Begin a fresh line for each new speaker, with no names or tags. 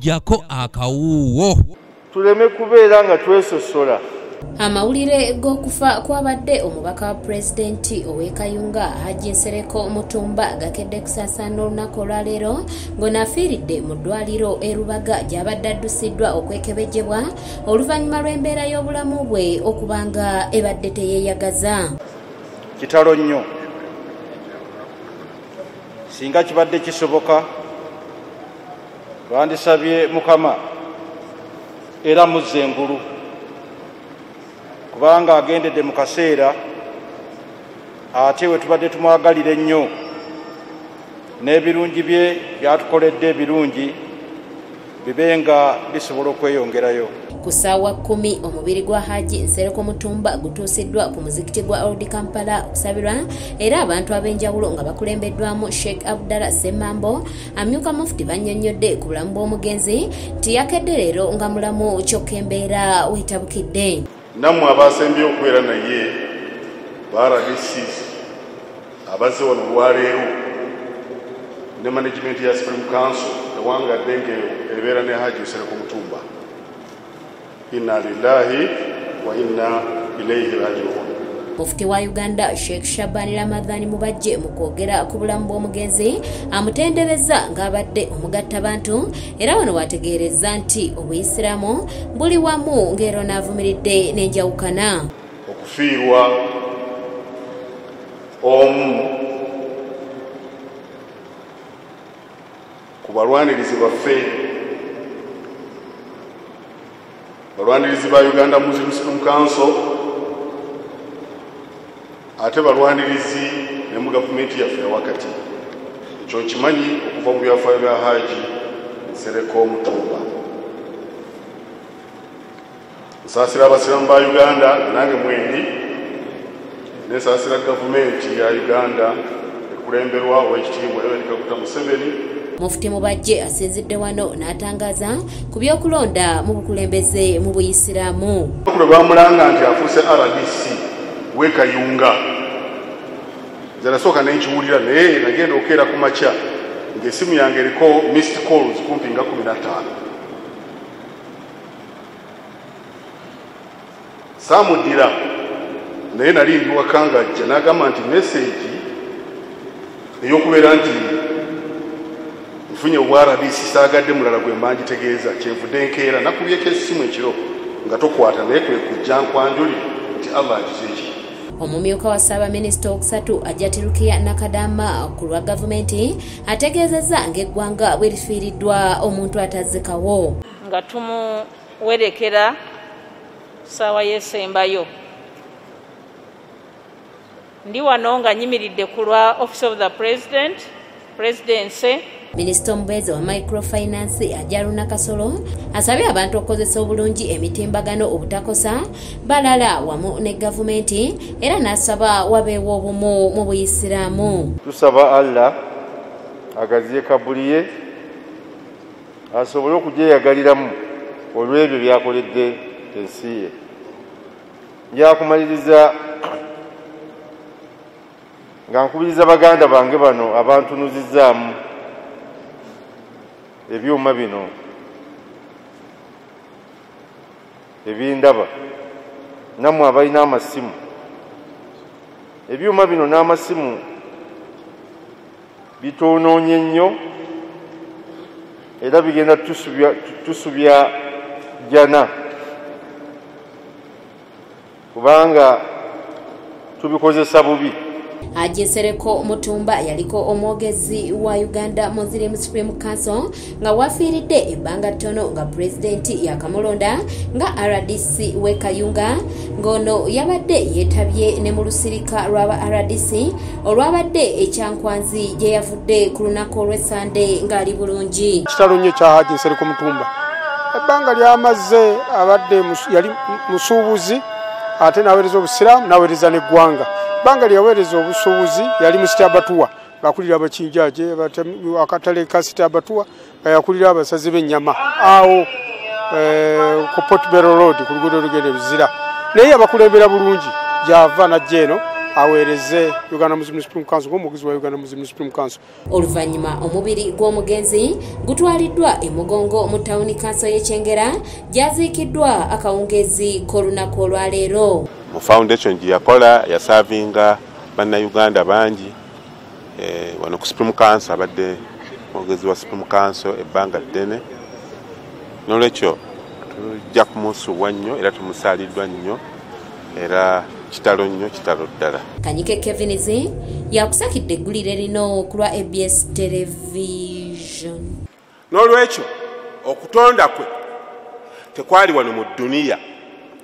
jako akawuuwo
tuleme kubeera nga twesosola.
Amawulire g'okufa kwabadde omubaka wa pulezidenti ow'ekayunga haji nsereko mutumba gakedde kusaasaana olunaku olwaleero ng'onaafiiridde mu ddwaliro erubaga gy'abadde addusiddwa okwekebejjebwa oluvannyuma lw'embeera y'obulamu bwe okuba nga ebadde teyeeyagaza.
Kitalo nnyo. Singa kibadde kisoboka twandisabye mukama era muzza engulu kubanga agendedde mu kaseera ate we tubadde tumwagalira ennyo n'ebirungi bye byatukoledde ebirungi bibe nga bisobola okweyongerayo
ku ssaawa kkumi omubiri gwa haji nsereko mutumba gutuusiddwa ku muzikiti gwa old kampala okusabirwa era abantu ab'enjawulo nga bakulembeddwamu sheikh abdalla semambo amyuka mufuti bannyonnyodde ku bulamu bw'omugenzi nti yakedde leero nga mulamu kyokka embeera weetabukidde.
Nammwe abasembye okubeera naye ba rdc abazze wano olwaleero ne management ya supreme council ewangadde nga ebeera ne haji usereko mutumba inna lillahi wa inna ilaihi rajiun.
Mufuti wa uganda sheikh shabani ramadhani mubajje mu kwogera ku bulamu bw'omugenzi amutendereza ng'abadde omugattabantu era wano wategeereza nti obuyisiramu buli wamu ng'ero n'avumiridde n'enjawukana.
Okufiirwa omu ku balwanirizi baffe balwanirizi ba uganda muslim council ate balwanirizi ne mu gavumenti yaffe ewakati ekyo nkimanyi okuva mu byafaayo bya haji nsereko omutumba nsaasira abasiramu ba uganda nange mwendi nesaasira gavumenti ya uganda ekulemberwa owekitiibwa yoweri kaguta museveni
mufuti mubajje asinzidde wano n'atangaza ku by'okulonda mu bukulembeze mu buyisiraamu.
Lwe bamulanga nti afuuse rdc wekayunga nze nasooka nenkiwulira naye nagenda okukeera ku makya ngaesimu yange eriko mist calls kumpi nga 15 saamuddira naye nali ndi wakangajja n'agamba nti meseji ey'okubeera nti nfunye obwa rdc saagadde mulala gwe mbangitegeeza. Kyenvudde nkeera nakubyeko essimu ekiro nga tokwata naye kwe kujja nkwanjuli nti allah agize eki
omumyuka wa ssaabaminisita owokusatu ajatirukiya nakadama ku lwa gavumenti ategeezezza ng'eggwanga bwe lifiiriddwa omuntu atazzikawo.
Nga tumuwerekera ssaawa y'esembayo. Ndi wano nga nyimiridde ku lwa office of the president presidency
minisita omubeezi wa microfinance ajaluna kasolo asabye abantu okukozesa obulungi emitimbagano obutakosa balala wamu ne gavumenti era n'asaba wabeewo obumu mu buyisiraamu.
Tusaba allah agaziye kabuli ye asobole okugyeyagaliramu olw'ebyo byakoledde ensi ye. Njakumaliriza nga nkubiriza baganda bange bano abantunuzizaamu ebyuma bino ebindaba nammwe abalina amasimu. Ebyuma bino n'amasimu bitoonoonye nnyo era bigenda tusubya jana kubanga tubikozesa bubi
ajesereko mutumba yaliko omwogezi wa uganda muslim supreme council nga wafiiridde ebbanga ttono nga pulezidenti yakamulonda nga rdc wekayunga ng'ono yabadde yeetabye ne mu lusirika lw'aba rdc olwabadde ekyankwanzi gye yavudde ku lunaku olw'essande ng'ali bulungi.
Kitalo nnyo kya haji nsereko mutumba. Ebbanga lyamaze abadde yali musuubuzi ate naweereza obusiraamu naweereza n'eggwanga. Banga lyaweereza obusuubuzi yali mu sitabatuwa ngaakulira abakinjaje akatale ka sitabatuwa nga yakulira abasazi b'ennyama. Awo ku potbero road ku luguudo olugenda ebizira naye yabakulembera bulungi gyava najja eno aweereze uganda muslim supreme council ngaomugizi wa uganda muslim supreme council.
Oluvannyuma omubiri gw'omugenzi gutwaliddwa emugongo mu tawuni kanso y'ekyengera gyaziikiddwa akawungezi k'olunaku olwaleero
mu foundation gye yakola yasaavinga bannayuganda bangi. Eh, wano ku supreme council abadde mwogezi wa supreme council ebbanga ddene. Nolwekyo tujja kumusuwa nnyo era tumusaaliddwa nnyo. Era kitalo nnyo kitalo ddala.
Kanyike kevins yakusakidde eggulire lino ku lwa abs television.
N'olwekyo okutonda kwe tekwali wano mu duniya